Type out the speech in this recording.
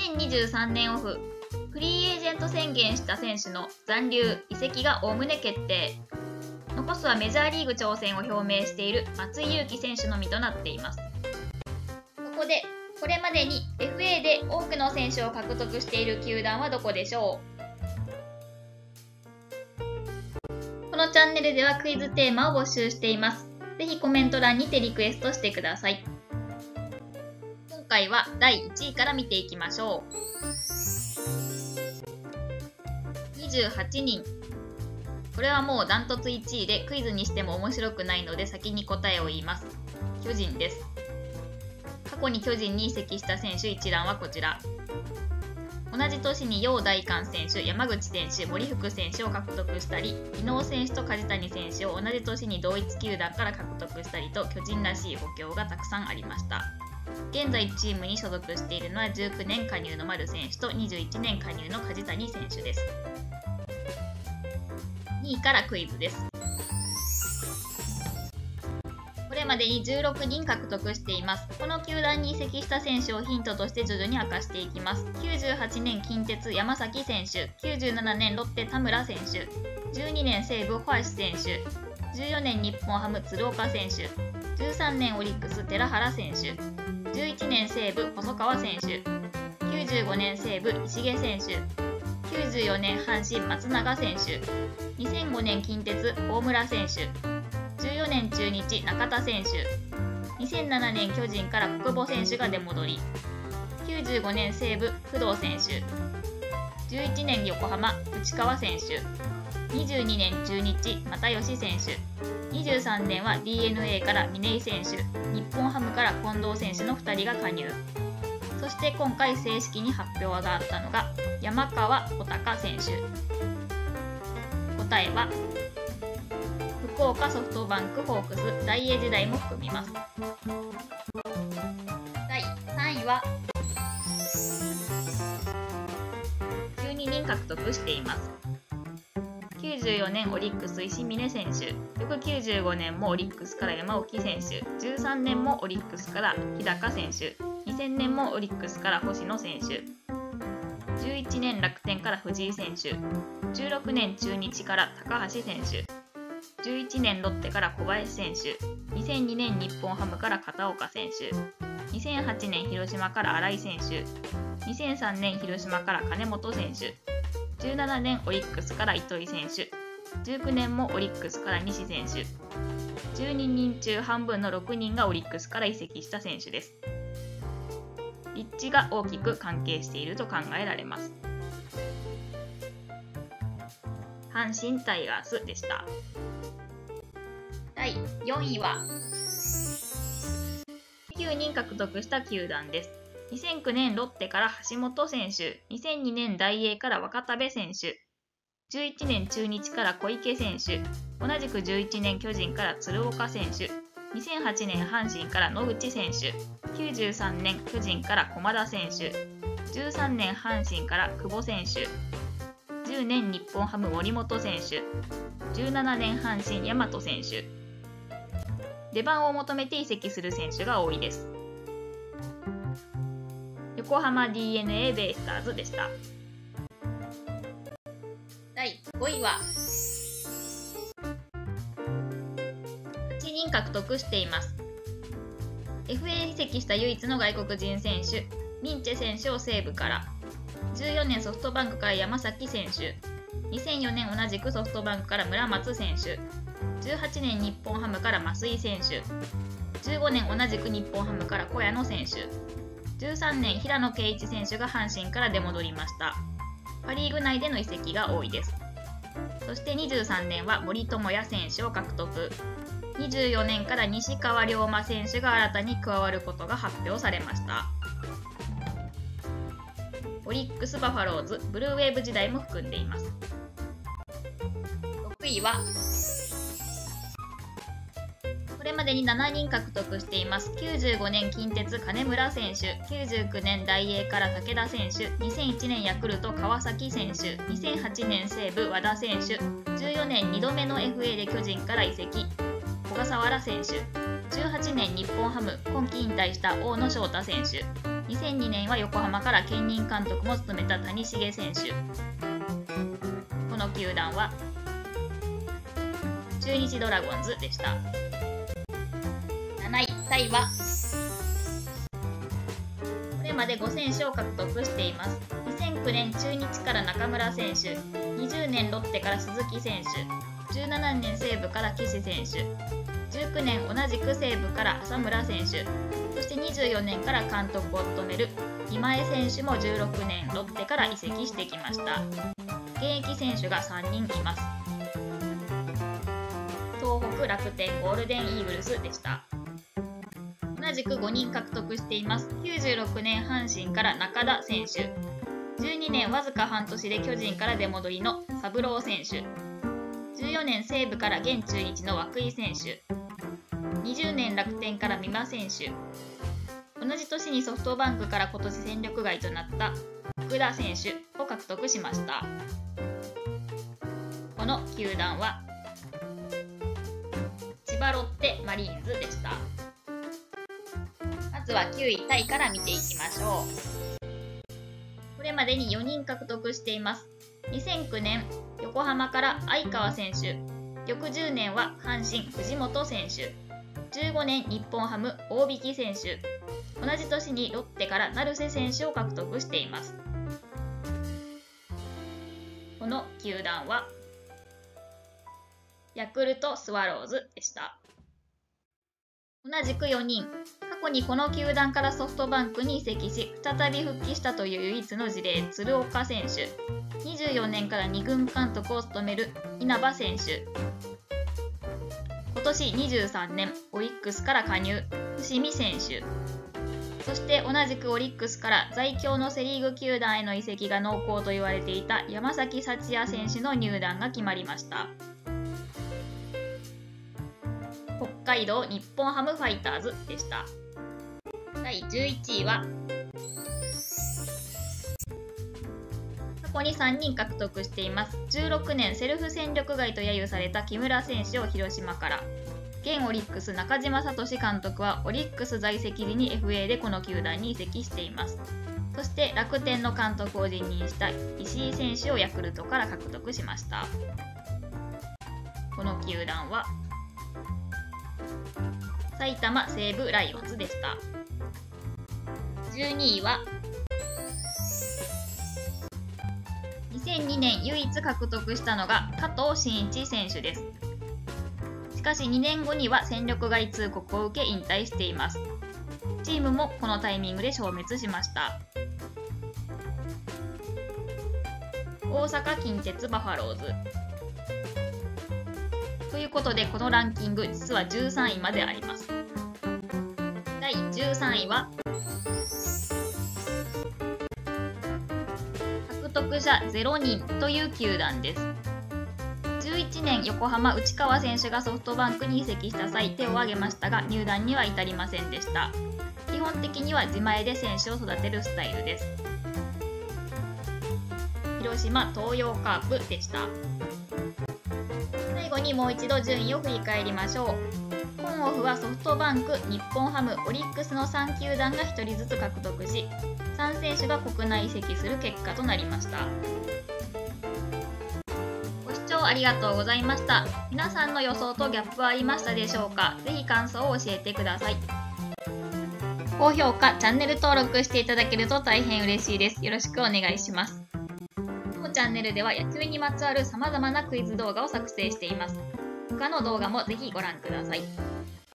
2023年オフ、フリーエージェント宣言した選手の残留、移籍がおおむね決定。残すはメジャーリーグ挑戦を表明している松井裕樹選手のみとなっています。そこで、これまでに FA で多くの選手を獲得している球団はどこでしょう？このチャンネルではクイズテーマを募集しています。ぜひコメント欄にてリクエストしてください。回は第1位から見ていきましょう。28人。これはもうダントツ1位でクイズにしても面白くないので先に答えを言います。巨人です。過去に巨人に移籍した選手一覧はこちら。同じ年に陽大観選手、山口選手、森福選手を獲得したり、伊能選手と梶谷選手を同じ年に同一球団から獲得したりと巨人らしい補強がたくさんありました。現在チームに所属しているのは19年加入の丸選手と21年加入の梶谷選手です。2位からクイズですこ。れまでに16人獲得しています。この球団に移籍した選手をヒントとして徐々に明かしていきます。98年近鉄山崎選手、97年ロッテ田村選手、12年西武小橋選手、14年日本ハム鶴岡選手、13年オリックス寺原選手、11年西武細川選手、95年西武石毛選手、94年阪神松永選手、2005年近鉄大村選手、14年中日中田選手。2007年巨人から国保選手が出戻り。95年西武工藤選手。11年横浜内川選手。22年中日又吉選手。23年は d n a から峰井選手。日本ハムから近藤選手の2人が加入。そして今回正式に発表があったのが山川穂高選手。答えは福岡ソフトバンクホークス。大英時代も含みます。第3位は12人獲得しています。94年オリックス石峰選手翌95年もオリックスから山沖選手13年もオリックスから日高選手2000年もオリックスから星野選手11年楽天から藤井選手16年中日から高橋選手11年ロッテから小林選手、2002年日本ハムから片岡選手、2008年広島から新井選手、2003年広島から金本選手、17年オリックスから糸井選手、19年もオリックスから西選手、12人中半分の6人がオリックスから移籍した選手です。立地が大きく関係していると考えられます。阪神タイガースでした。第4位は9人獲得した球団です。2009年ロッテから橋本選手、2002年大英から若田部選手、11年中日から小池選手、同じく11年巨人から鶴岡選手、2008年阪神から野口選手、93年巨人から駒田選手、13年阪神から久保選手、10年日本ハム森本選手、17年阪神大和選手、出番を求めて移籍する選手が多いです。横浜 d n a ベイスターズでした。第5位は。8人獲得しています。FA 移籍した唯一の外国人選手、ミンチェ選手を西武から、14年ソフトバンクから山崎選手、2004年同じくソフトバンクから村松選手、18年日本ハムから増井選手。15年同じく日本ハムから小谷野選手13年平野圭一選手が阪神から出戻りました。パ・リーグ内での移籍が多いです。そして23年は森友哉選手を獲得。24年から西川龍馬選手が新たに加わることが発表されました。オリックス・バファローズブルーウェーブ時代も含んでいます。6位はこれまでに7人獲得しています。95年近鉄金村選手、99年大英から武田選手、2001年ヤクルト川崎選手、2008年西武和田選手、14年2度目の FA で巨人から移籍、小笠原選手、18年日本ハム、今季引退した大野翔太選手、2002年は横浜から兼任監督も務めた谷繁選手。この球団は中日ドラゴンズでした。7位タイは？これまで5選手を獲得しています。2009年中日から中村選手。20年ロッテから鈴木選手。17年西武から岸選手。19年同じく西武から浅村選手。そして24年から監督を務める今江選手も16年ロッテから移籍してきました。現役選手が3人います。楽天ゴールデンイーグルスでした。同じく5人獲得しています。96年阪神から中田選手。12年わずか半年で巨人から出戻りの三郎選手。14年西武から現中日の涌井選手。20年楽天から美馬選手。同じ年にソフトバンクから今年戦力外となった福田選手を獲得しました。この球団はロッテマリーンズでした。まずは9位タイから見ていきましょう。これまでに4人獲得しています。2009年横浜から相川選手。翌10年は阪神藤本選手。15年日本ハム大引選手。同じ年にロッテから成瀬選手を獲得しています。この球団はヤクルトスワローズでした。同じく4人。過去にこの球団からソフトバンクに移籍し再び復帰したという唯一の事例鶴岡選手。24年から2軍監督を務める稲葉選手。今年23年オリックスから加入伏見選手。そして同じくオリックスから在京のセ・リーグ球団への移籍が濃厚と言われていた山崎幸也選手の入団が決まりました。北海道日本ハムファイターズでした。第11位は。過去に3人獲得しています。16年セルフ戦力外と揶揄された木村選手を広島から。現オリックス中島聡監督はオリックス在籍時に FA でこの球団に移籍しています。そして楽天の監督を辞任した石井選手をヤクルトから獲得しました。この球団は埼玉西武ライオンズでした。12位は2002年唯一獲得したのが加藤真一選手です。しかし2年後には戦力外通告を受け引退しています。チームもこのタイミングで消滅しました。大阪近鉄バファローズ。いうことでこのランキング実は13位まであります。第13位は獲得者0人という球団です。11年横浜内川選手がソフトバンクに移籍した際手を挙げましたが入団には至りませんでした。基本的には自前で選手を育てるスタイルです。広島東洋カープでした。後にもう一度順位を振り返りましょう本オフはソフトバンク、日本ハム、オリックスの3球団が1人ずつ獲得し3選手が国内移籍する結果となりましたご視聴ありがとうございました。皆さんの予想とギャップはありましたでしょうか？ぜひ感想を教えてください。高評価、チャンネル登録していただけると大変嬉しいです。よろしくお願いします。当チャンネルでは野球にまつわる様々なクイズ動画を作成しています。他の動画もぜひご覧ください。